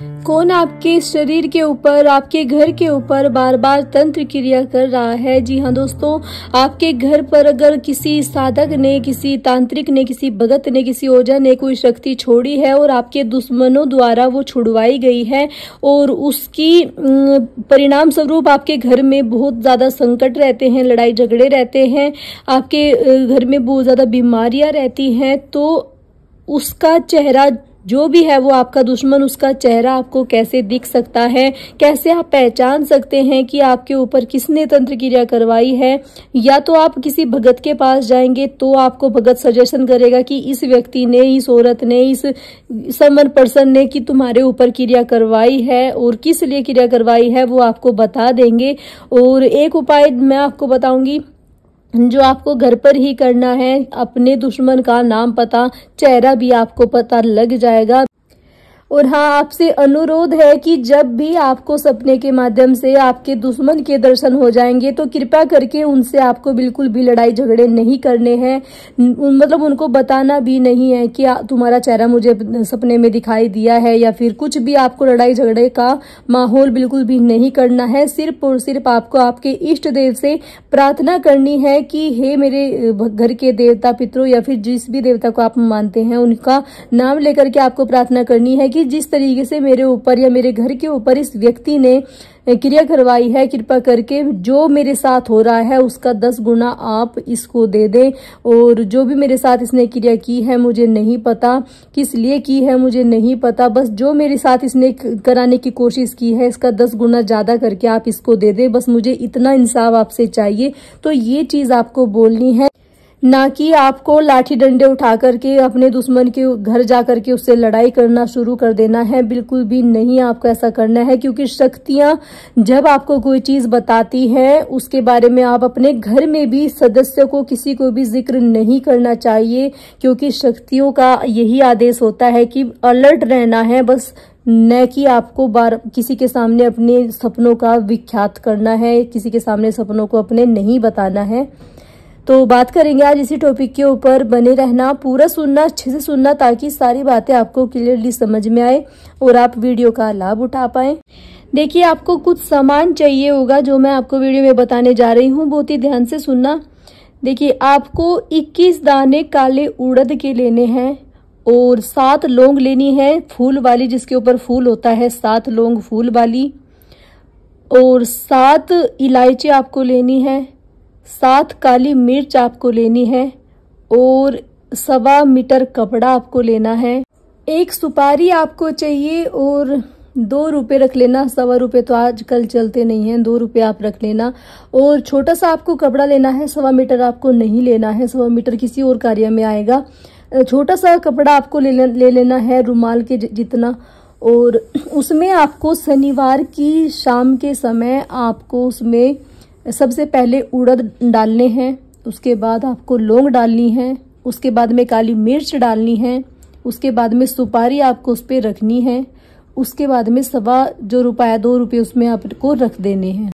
कौन आपके शरीर के ऊपर, आपके घर के ऊपर बार बार तंत्र क्रिया कर रहा है? जी हाँ दोस्तों, आपके घर पर अगर किसी साधक ने, किसी तांत्रिक ने, किसी भगत ने, किसी ओझा ने कोई शक्ति छोड़ी है और आपके दुश्मनों द्वारा वो छुड़वाई गई है और उसकी परिणाम स्वरूप आपके घर में बहुत ज़्यादा संकट रहते हैं, लड़ाई झगड़े रहते हैं, आपके घर में बहुत ज़्यादा बीमारियाँ रहती हैं तो उसका चेहरा जो भी है वो आपका दुश्मन, उसका चेहरा आपको कैसे दिख सकता है? कैसे आप पहचान सकते हैं कि आपके ऊपर किसने तंत्र क्रिया करवाई है? या तो आप किसी भगत के पास जाएँगे तो आपको भगत सजेशन करेगा कि इस व्यक्ति ने, इस औरत ने, इस समर पर्सन ने कि तुम्हारे ऊपर क्रिया करवाई है और किस लिए क्रिया करवाई है वो आपको बता देंगे। और एक उपाय मैं आपको बताऊँगी जो आपको घर पर ही करना है, अपने दुश्मन का नाम पता, चेहरा भी आपको पता लग जाएगा। और हाँ आपसे अनुरोध है कि जब भी आपको सपने के माध्यम से आपके दुश्मन के दर्शन हो जाएँगे तो कृपया करके उनसे आपको बिल्कुल भी लड़ाई झगड़े नहीं करने हैं। मतलब उनको बताना भी नहीं है कि तुम्हारा चेहरा मुझे सपने में दिखाई दिया है, या फिर कुछ भी आपको लड़ाई झगड़े का माहौल बिल्कुल भी नहीं करना है। सिर्फ़ और सिर्फ़ आपको आपके इष्ट देव से प्रार्थना करनी है कि हे मेरे घर के देवता पितरों, या फिर जिस भी देवता को आप मानते हैं, उनका नाम लेकर के आपको प्रार्थना करनी है कि कि जिस तरीके से मेरे ऊपर या मेरे घर के ऊपर इस व्यक्ति ने क्रिया करवाई है, कृपा करके जो मेरे साथ हो रहा है, उसका दस गुना आप इसको दे दें। और जो भी मेरे साथ इसने क्रिया की है, मुझे नहीं पता। किस लिए की है, मुझे नहीं पता। बस जो मेरे साथ इसने कराने की कोशिश की है, इसका दस गुना ज़्यादा करके आप इसको दे दें। बस मुझे इतना इंसाफ आपसे चाहिए। तो ये चीज़ आपको बोलनी है। ना कि आपको लाठी डंडे उठा करके, अपने दुश्मन के घर जा करके उससे लड़ाई करना शुरू कर देना है। बिल्कुल भी नहीं आपको ऐसा करना है, क्योंकि शक्तियाँ जब आपको कोई चीज़ बताती हैं, उसके बारे में आप अपने घर में भी सदस्य को, किसी को भी ज़िक्र नहीं करना चाहिए, क्योंकि शक्तियों का यही आदेश होता है कि अलर्ट रहना है। बस न कि आपको बार, किसी के सामने अपने सपनों का विख्यात करना है, किसी के सामने सपनों को अपने नहीं बताना है। तो बात करेंगे आज इसी टॉपिक के ऊपर। बने रहना, पूरा सुनना, अच्छे से सुनना, ताकि सारी बातें आपको क्लियरली समझ में आए और आप वीडियो का लाभ उठा पाए। देखिए, आपको कुछ सामान चाहिए होगा जो मैं आपको वीडियो में बताने जा रही हूँ। बहुत ही ध्यान से सुनना। देखिए, आपको 21 दाने काले उड़द के लेने हैं और सात लौंग लेनी है फूल वाली, जिसके ऊपर फूल होता है, सात लौंग फूल वाली। और सात इलायची आपको लेनी है। सात काली मिर्च आपको लेनी है और सवा मीटर कपड़ा आपको लेना है। एक सुपारी आपको चाहिए और दो रुपए रख लेना। सवा रुपए तो आजकल चलते नहीं हैं दो रुपए आप रख लेना। और छोटा सा आपको कपड़ा लेना है सवा मीटर आपको नहीं लेना है सवा मीटर किसी और कार्य में आएगा। छोटा सा कपड़ा आपको ले, ले लेना है रुमाल के जितना। और उसमें आपको शनिवार की शाम के समय आपको उसमें सबसे पहले उड़द डालने हैं, उसके बाद आपको लौंग डालनी है, उसके बाद में काली मिर्च डालनी है, उसके बाद में सुपारी आपको उस पर रखनी है, उसके बाद में सवा जो रुपया, दो रुपये उसमें आपको रख देने हैं।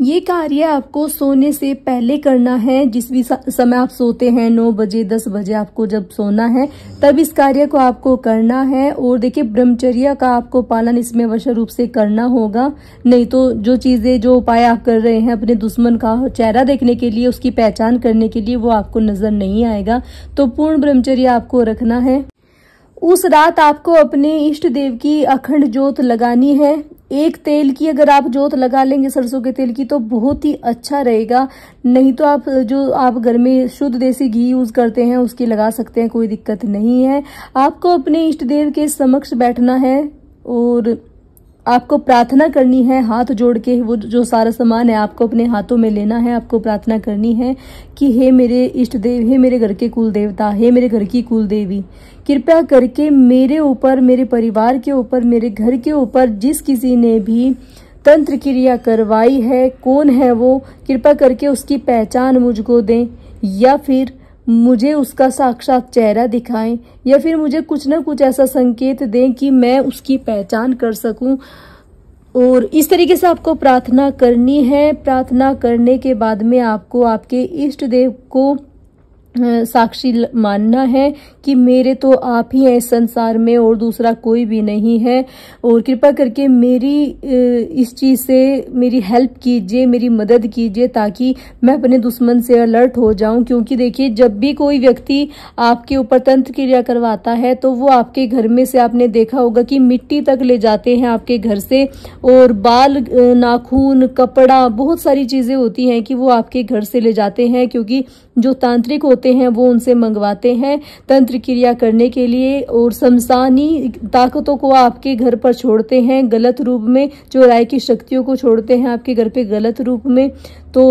ये कार्य आपको सोने से पहले करना है। जिस भी समय आप सोते हैं, नौ बजे, दस बजे आपको जब सोना है, तब इस कार्य को आपको करना है। और देखिए, ब्रह्मचर्य का आपको पालन इसमें अवश्य रूप से करना होगा। नहीं तो जो चीज़ें, जो उपाय आप कर रहे हैं अपने दुश्मन का चेहरा देखने के लिए, उसकी पहचान करने के लिए, वो आपको नज़र नहीं आएगा। तो पूर्ण ब्रह्मचर्य आपको रखना है। उस रात आपको अपने इष्ट देव की अखंड जोत लगानी है। एक तेल की अगर आप जोत लगा लेंगे सरसों के तेल की तो बहुत ही अच्छा रहेगा। नहीं तो आप, जो आप घर में शुद्ध देसी घी यूज़ करते हैं, उसकी लगा सकते हैं, कोई दिक्कत नहीं है। आपको अपने इष्ट देव के समक्ष बैठना है और आपको प्रार्थना करनी है, हाथ जोड़ के वो जो सारा सामान है, आपको अपने हाथों में लेना है, आपको प्रार्थना करनी है कि हे मेरे इष्ट देव, हे मेरे घर के कुल देवता, हे मेरे घर की कुल देवी कृपया करके मेरे ऊपर, मेरे परिवार के ऊपर, मेरे घर के ऊपर जिस किसी ने भी तंत्र क्रिया करवाई है, कौन है वो, कृपा करके उसकी पहचान मुझको दें या फिर मुझे उसका साक्षात चेहरा दिखाएँ, या फिर मुझे कुछ ना कुछ ऐसा संकेत दें कि मैं उसकी पहचान कर सकूँ। और इस तरीके से आपको प्रार्थना करनी है। प्रार्थना करने के बाद में आपको आपके इष्ट देव को साक्षी मानना है कि मेरे तो आप ही हैं इस संसार में और दूसरा कोई भी नहीं है। और कृपा करके मेरी इस चीज़ से मेरी हेल्प कीजिए, मेरी मदद कीजिए ताकि मैं अपने दुश्मन से अलर्ट हो जाऊँ। क्योंकि देखिए, जब भी कोई व्यक्ति आपके ऊपर तंत्र क्रिया करवाता है तो वो आपके घर में से आपने देखा होगा कि मिट्टी तक ले जाते हैं आपके घर से। और बाल नाखून, कपड़ा, बहुत सारी चीज़ें होती हैं कि वो आपके घर से ले जाते हैं, क्योंकि जो तांत्रिक होते हैं, वो उनसे मंगवाते हैं तंत्र क्रिया करने के लिए और शमशानी ताकतों को आपके घर पर छोड़ते हैं, गलत रूप में जो राय की शक्तियों को छोड़ते हैं आपके घर पे गलत रूप में। तो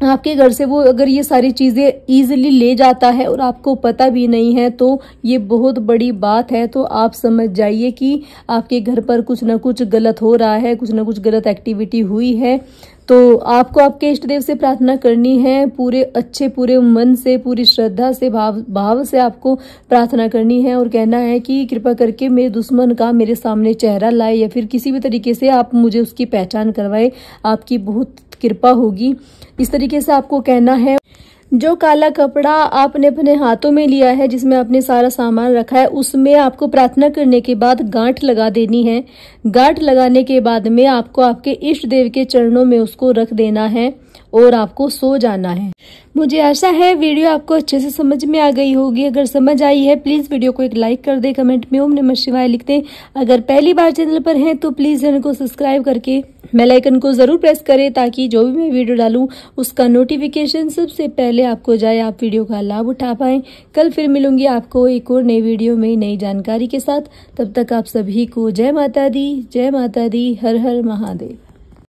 आपके घर से वो अगर ये सारी चीज़ें ईजिली ले जाता है और आपको पता भी नहीं है तो ये बहुत बड़ी बात है। तो आप समझ जाइए कि आपके घर पर कुछ ना कुछ गलत हो रहा है, कुछ ना कुछ गलत एक्टिविटी हुई है। तो आपको आपके इष्ट देव से प्रार्थना करनी है, पूरे अच्छे, पूरे मन से, पूरी श्रद्धा से, भाव भाव से आपको प्रार्थना करनी है और कहना है कि कृपा करके मेरे दुश्मन का मेरे सामने चेहरा लाए या फिर किसी भी तरीके से आप मुझे उसकी पहचान करवाए। आपकी बहुत कृपा होगी। इस तरीके से आपको कहना है जो काला कपड़ा आपने अपने हाथों में लिया है, जिसमें आपने सारा सामान रखा है, उसमें आपको प्रार्थना करने के बाद गांठ लगा देनी है। गांठ लगाने के बाद में आपको आपके इष्ट देव के चरणों में उसको रख देना है और आपको सो जाना है। मुझे आशा है वीडियो आपको अच्छे से समझ में आ गई होगी। अगर समझ आई है, प्लीज़ वीडियो को एक लाइक कर दे, कमेंट में ओम नमः शिवाय लिखते अगर पहली बार चैनल पर हैं तो प्लीज़ चैनल को सब्सक्राइब करके बेल आइकन को ज़रूर प्रेस करें ताकि जो भी मैं वीडियो डालूं, उसका नोटिफिकेशन सबसे पहले आपको जाए। आप वीडियो का लाभ उठा पाए। कल फिर मिलूँगी आपको एक और नई वीडियो में नई जानकारी के साथ। तब तक आप सभी को जय माता दी, जय माता दी, हर हर महादेव।